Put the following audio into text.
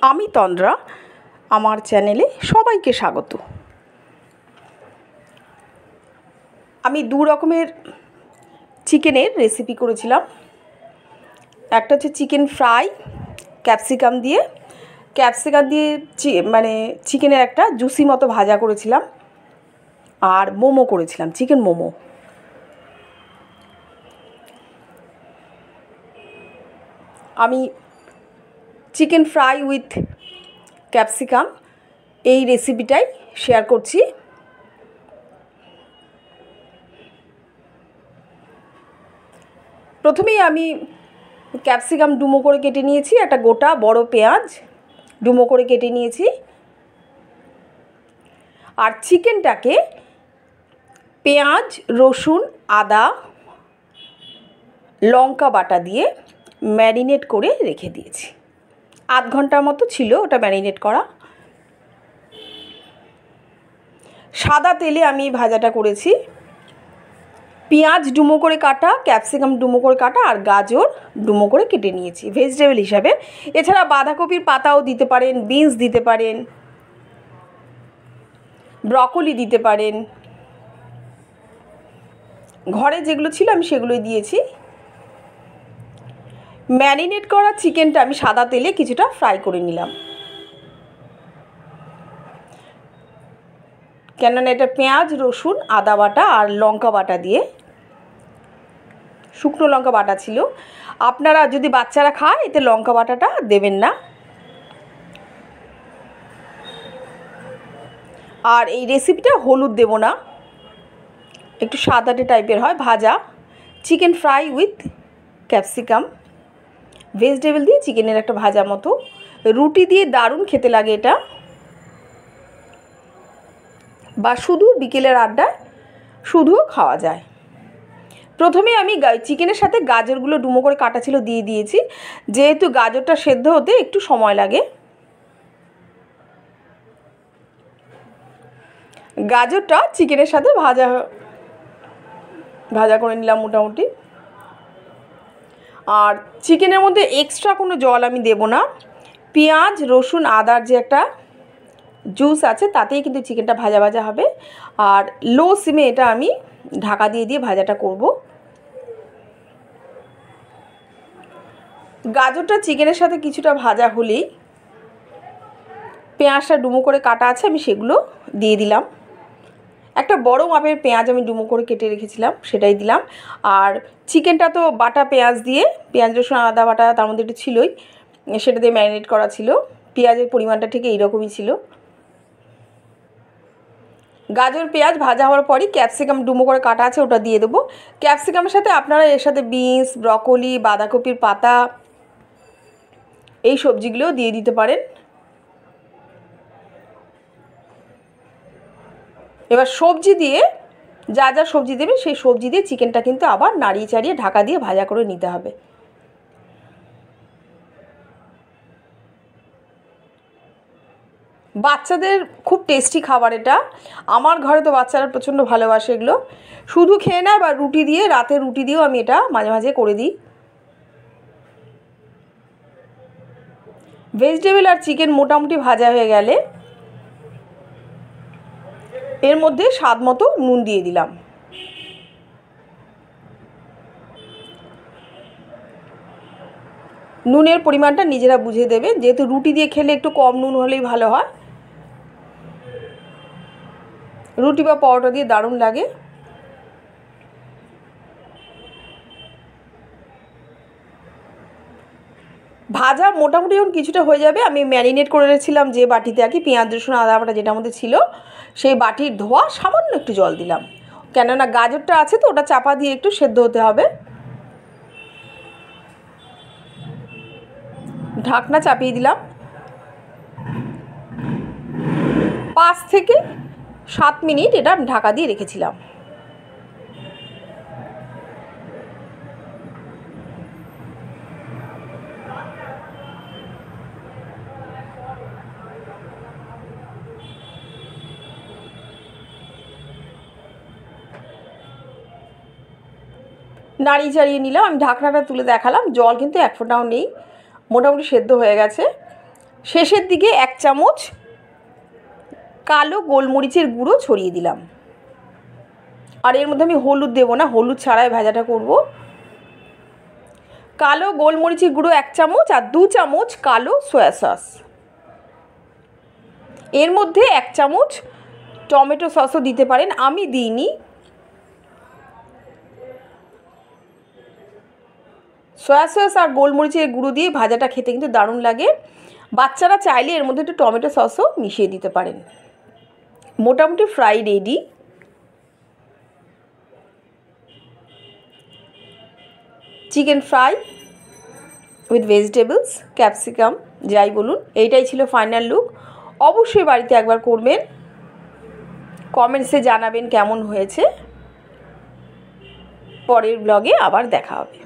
আমি তন্দ্রা, আমার চ্যানেলে সবাইকে স্বাগত। আমি দু রকমের চিকেনের রেসিপি করেছিলাম। একটা হচ্ছে চিকেন ফ্রাই, ক্যাপসিকাম দিয়ে। ক্যাপসিকাম দিয়ে চি মানে চিকেনের একটা জুসি মতো ভাজা করেছিলাম। আর মোমো করেছিলাম, চিকেন মোমো। আমি চিকেন ফ্রাই উইথ ক্যাপসিকাম। এই রেসিপিটাই শেয়ার করছি। প্রথমেই আমি ক্যাপসিকাম ডুমো করে কেটে নিয়েছি, একটা গোটা বড় পেঁয়াজ ডুমো করে কেটে নিয়েছি। আর চিকেনটাকে পেঁয়াজ, রসুন, আদা, লঙ্কা বাটা দিয়ে ম্যারিনেট করে রেখে দিয়েছি। আধ ঘণ্টার মতো ছিল ওটা ম্যারিনেট করা। সাদা তেলে আমি ভাজাটা করেছি। পেঁয়াজ ডুমো করে কাটা, ক্যাপসিকাম ডুমো করে কাটা আর গাজর ডুমো করে কেটে নিয়েছি, ভেজিটেবল হিসাবে। এছাড়া বাঁধাকপির পাতাও দিতে পারেন, বিনস দিতে পারেন, ব্রকলি দিতে পারেন। ঘরে যেগুলো ছিল আমি সেগুলোই দিয়েছি। ম্যারিনেট করা চিকেনটা আমি সাদা তেলে কিছুটা ফ্রাই করে নিলাম। কেননা এটা পেঁয়াজ, রসুন, আদা বাটা আর লঙ্কা বাটা দিয়ে। শুকনো লঙ্কা বাটা ছিল। আপনারা যদি বাচ্চারা খায়, এতে লঙ্কা বাটাটা দেবেন না। আর এই রেসিপিটা হলুদ দেব না। একটু সাদাটে টাইপের হয়, ভাজা। Chicken fry with capsicum. Vegetable দিয়ে চিকেনের একটা ভাজা মতো। রুটি দিয়ে দারুণ খেতে লাগে এটা। বা শুধু বিকেলের আড্ডায় শুধুও খাওয়া যায়। প্রথমে আমি চিকেনের সাথে গাজরগুলো ডুমো করে কাটা ছিল দিয়ে দিয়েছি। যেহেতু গাজরটা সেদ্ধ হতে একটু সময় লাগে। গাজরটা চিকেনের সাথে ভাজা ভাজা করে নিলাম মোটামুটি। আর চিকেনের মধ্যে এক্সট্রা কোনো জল আমি দেব না। পেঁয়াজ, রসুন, আদার যে একটা জুস আছে, তাতেই কিন্তু চিকেনটা ভাজা ভাজা হবে। আর লো সিমে এটা আমি ঢাকা দিয়ে দিয়ে ভাজাটা করব। গাজরটা চিকেনের সাথে কিছুটা ভাজা হলেই পেঁয়াজটা ডুমো করে কাটা আছে, আমি সেগুলো দিয়ে দিলাম। একটা বড় মাপের পেঁয়াজ আমি ডুমো করে কেটে রেখেছিলাম, সেটাই দিলাম। আর চিকেনটা তো বাটা পেঁয়াজ দিয়ে, পেঁয়াজ, রসুন, আদা বাটা তার মধ্যে একটু ছিলই, সেটা দিয়ে ম্যারিনেট করা ছিল। পেঁয়াজের পরিমাণটা ঠিক এইরকমই ছিল। গাজর পেঁয়াজ ভাজা হওয়ার পরই ক্যাপসিকাম ডুমো করে কাটা আছে, ওটা দিয়ে দেবো। ক্যাপসিকামের সাথে আপনারা এর সাথে বিনস, ব্রকলি, বাঁধাকপির পাতা, এই সবজিগুলোও দিয়ে দিতে পারেন। এবার সবজি দিয়ে যা যা সবজি দেবে, সেই সবজি দিয়ে চিকেনটা কিন্তু আবার নাড়িয়ে চাড়িয়ে ঢাকা দিয়ে ভাজা করে নিতে হবে। বাচ্চাদের খুব টেস্টি খাবার এটা। আমার ঘরে তো বাচ্চারা প্রচণ্ড ভালোবাসে এগুলো। শুধু খেয়ে নেয় বা রুটি দিয়ে, রাতে রুটি দিয়েও আমি এটা মাঝে মাঝে করে দিই। ভেজিটেবল আর চিকেন মোটামুটি ভাজা হয়ে গেলে এর মধ্যে স্বাদ মতো নুন দিয়ে দিলাম। নুনের পরিমাণটা নিজেরা বুঝে দেবে। যেহেতু রুটি দিয়ে খেলে একটু কম নুন হলেই ভালো হয়। রুটি বা পরোটা দিয়ে দারুণ লাগে। ভাজা মোটামুটি যখন কিছুটা হয়ে যাবে। আমি ম্যারিনেট করে রেখেছিলাম যে বাটিতে আর কি পেঁয়াজ, রসুন, আদা বাটা যেটার মধ্যে ছিল, সেই বাটির ধোয়া সামান্য একটু জল দিলাম। কেননা গাজরটা আছে তো, ওটা চাপা দিয়ে একটু সেদ্ধ হতে হবে। ঢাকনা চাপিয়ে দিলাম। পাঁচ থেকে সাত মিনিট এটা ঢাকা দিয়ে রেখেছিলাম। নাড়িয়ে চাড়িয়ে নিলাম। আমি ঢাকনাটা তুলে দেখালাম। জল কিন্তু এক ফোঁটাও নেই। মোটামুটি সেদ্ধ হয়ে গেছে। শেষের দিকে এক চামচ কালো গোলমরিচের গুঁড়ো ছড়িয়ে দিলাম। আর এর মধ্যে আমি হলুদ দেবো না। হলুদ ছাড়াই ভাজাটা করব। কালো গোলমরিচের গুঁড়ো এক চামচ আর দু চামচ কালো সয়া সস। এর মধ্যে এক চামচ টমেটো সসও দিতে পারেন। আমি দিইনি। সয়া সস আর গোলমরিচের গুঁড়ো দিয়ে ভাজাটা খেতে কিন্তু দারুণ লাগে। বাচ্চারা চাইলে এর মধ্যে একটু টমেটো সসও মিশিয়ে দিতে পারেন। মোটামুটি fry ready chicken fry with vegetables capsicum যাই বলুন, এইটাই ছিল ফাইনাল লুক অবশ্যই বাড়িতে একবার করবেন। কমেন্টসে জানাবেন কেমন হয়েছে। পরের ব্লগে আবার দেখা হবে।